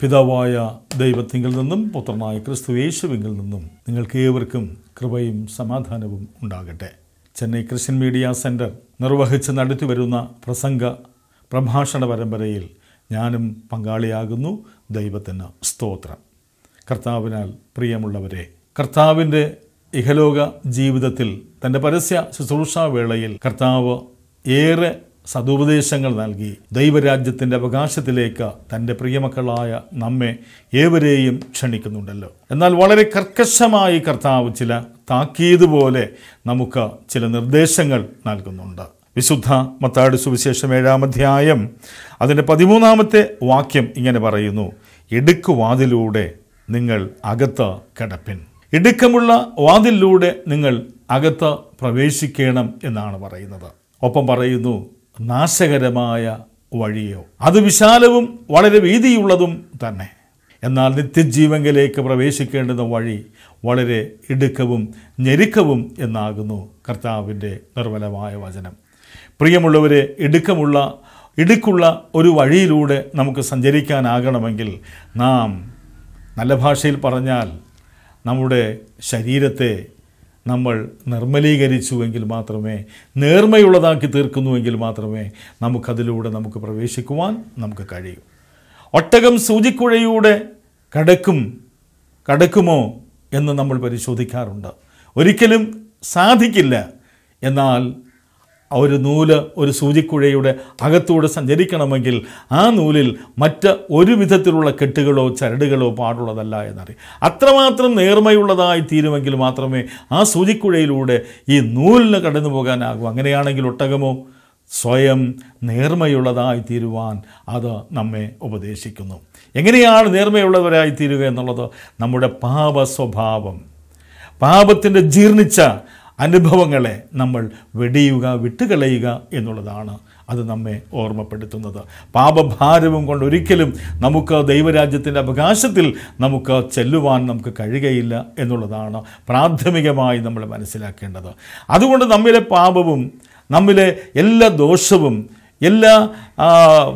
പിതാവായ ദൈവത്തിങ്കിൽ നിന്നും പുത്രനായ ക്രിസ്തു യേശുവിങ്കിൽ നിന്നും നിങ്ങൾക്ക് ഏവർക്കും കൃപയും സമാധാനവും ഉണ്ടാകട്ടെ. ചെന്നൈ ക്രിസ്ത്യൻ മീഡിയ സെന്റർ നിർവഹിച്ച് നടത്തിവരുന്ന പ്രസംഗ പ്രഭാഷണ പരമ്പരയിൽ ഞാനും പങ്കാളിയാകുന്നു. ദൈവത്തിന് സ്തോത്രം. കർത്താവിനാൽ പ്രിയമുള്ളവരെ കർത്താവിന്റെ ഇഹലോക ജീവിതത്തിൽ തന്റെ പരസ്യ ശുശ്രൂഷാ വേളയിൽ കർത്താവ് ഏറെ സതുപദേശങ്ങൾ നൽകി. ദൈവരാജ്യത്തിന്റെ അവകാശത്തിലേക്ക് തന്റെ പ്രിയമക്കളായ നമ്മെ ഏവരെയും ക്ഷണിക്കുന്നുണ്ടല്ലോ. എന്നാൽ വളരെ കർക്കശമായി കർത്താവ് ചില താക്കീത് പോലെ നമുക്ക് ചില നിർദ്ദേശങ്ങൾ നൽകുന്നുണ്ട്. വിശുദ്ധ മത്താട് സുവിശേഷം ഏഴാം അധ്യായം അതിന്റെ പതിമൂന്നാമത്തെ വാക്യം ഇങ്ങനെ പറയുന്നു. ഇടുക്കുവാതിലൂടെ നിങ്ങൾ അകത്ത് കിടപ്പിൻ. ഇടുക്കമുള്ള വാതിലൂടെ നിങ്ങൾ അകത്ത് പ്രവേശിക്കണം എന്നാണ് പറയുന്നത്. ഒപ്പം പറയുന്നു നാശകരമായ വഴിയോ. അത് വിശാലവും വളരെ വീതിയുള്ളതും തന്നെ. എന്നാൽ നിത്യജീവങ്കിലേക്ക് പ്രവേശിക്കേണ്ടുന്ന വഴി വളരെ ഇടുക്കവും ഞെരുക്കവും എന്നാകുന്നു കർത്താവിന്റെ നിർമ്മലമായ വചനം. പ്രിയമുള്ളവരെ ഇടുക്കമുള്ള ഇടുക്കുള്ള ഒരു വഴിയിലൂടെ നമുക്ക് സഞ്ചരിക്കാനാകണമെങ്കിൽ നാം നല്ല ഭാഷയിൽ പറഞ്ഞാൽ നമ്മുടെ ശരീരത്തെ നമ്മൾ നിർമ്മലീകരിച്ചുവെങ്കിൽ മാത്രമേ നേർമ്മയുള്ളതാക്കി തീർക്കുന്നുവെങ്കിൽ മാത്രമേ നമുക്കതിലൂടെ നമുക്ക് പ്രവേശിക്കുവാൻ നമുക്ക് കഴിയൂ. ഒട്ടകം സൂചിക്കുഴയുടെ കടക്കും കടക്കുമോ എന്ന് നമ്മൾ പരിശോധിക്കാറുണ്ട്. ഒരിക്കലും സാധിക്കില്ല. എന്നാൽ ഒരു നൂൽ ഒരു സൂചിക്കുഴയുടെ അകത്തൂടെ സഞ്ചരിക്കണമെങ്കിൽ ആ നൂലിൽ മറ്റ് ഒരു വിധത്തിലുള്ള കെട്ടുകളോ ചരടുകളോ പാടുള്ളതല്ല എന്നറിയാം അത്രമാത്രം നേർമയുള്ളതായി തീരുമെങ്കിൽ മാത്രമേ ആ സൂചിക്കുഴയിലൂടെ ഈ നൂലിന് കടന്നു പോകാനാകൂ. അങ്ങനെയാണെങ്കിൽ ഒട്ടകമോ സ്വയം നേർമയുള്ളതായി തീരുവാൻ അത് നമ്മെ ഉപദേശിക്കുന്നു. എങ്ങനെയാണ് നേർമയുള്ളവരായി തീരുക എന്നുള്ളത്? നമ്മുടെ പാപ സ്വഭാവം പാപത്തിന്റെ ജീർണിച്ച അനുഭവങ്ങളെ നമ്മൾ വെടിയുക വിട്ടുകളയുക എന്നുള്ളതാണ് അത് നമ്മെ ഓർമ്മപ്പെടുത്തുന്നത്. പാപഭാരവും കൊണ്ട് ഒരിക്കലും നമുക്ക് ദൈവരാജ്യത്തിന്റെ അവകാശത്തിൽ നമുക്ക് ചെല്ലുവാൻ നമുക്ക് കഴിയുകയില്ല എന്നുള്ളതാണ് പ്രാഥമികമായി നമ്മൾ മനസ്സിലാക്കേണ്ടത്. അതുകൊണ്ട് നമ്മിലെ പാപവും നമ്മിലെ എല്ലാ ദോഷവും എല്ലാ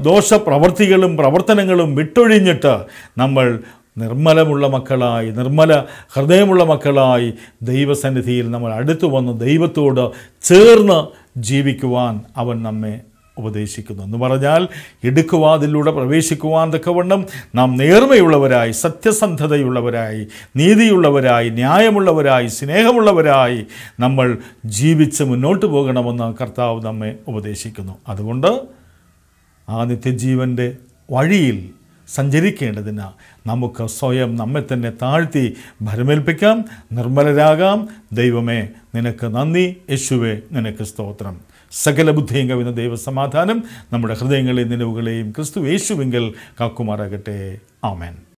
ദോഷപ്രവർത്തികളും പ്രവർത്തനങ്ങളും വിട്ടൊഴിഞ്ഞിട്ട് നമ്മൾ നിർമ്മലമുള്ള മക്കളായി നിർമ്മല ഹൃദയമുള്ള മക്കളായി ദൈവസന്നിധിയിൽ നമ്മൾ അടുത്തു വന്ന് ദൈവത്തോട് ചേർന്ന് ജീവിക്കുവാൻ അവൻ നമ്മെ ഉപദേശിക്കുന്നു. എന്ന് പറഞ്ഞാൽ ഇടുക്കുവാതിലൂടെ പ്രവേശിക്കുവാൻ തക്കവണ്ണം നാം നേർമയുള്ളവരായി സത്യസന്ധതയുള്ളവരായി നീതിയുള്ളവരായി ന്യായമുള്ളവരായി സ്നേഹമുള്ളവരായി നമ്മൾ ജീവിച്ച് മുന്നോട്ട് പോകണമെന്ന് കർത്താവ് നമ്മെ ഉപദേശിക്കുന്നു. അതുകൊണ്ട് ആ നിത്യജീവന്റെ വഴിയിൽ സഞ്ചരിക്കേണ്ടതിന് നമുക്ക് സ്വയം നമ്മെ തന്നെ താഴ്ത്തി ഭരമേൽപ്പിക്കാം നിർമ്മലരാകാം. ദൈവമേ നിനക്ക് നന്ദി. യേശുവേ നിനക്ക് സ്തോത്രം. സകല ബുദ്ധിയും കവിന ദൈവസമാധാനം നമ്മുടെ ഹൃദയങ്ങളെയും നിലവുകളെയും ക്രിസ്തു യേശുവെങ്കിൽ കാക്കുമാറാകട്ടെ. ആമേൻ.